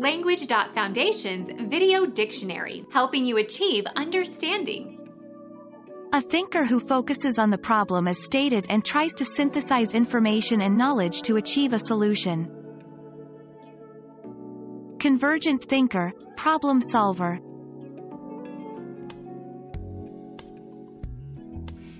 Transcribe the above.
Language.Foundation's Video Dictionary, helping you achieve understanding. A thinker who focuses on the problem as stated and tries to synthesize information and knowledge to achieve a solution. Convergent thinker, problem solver.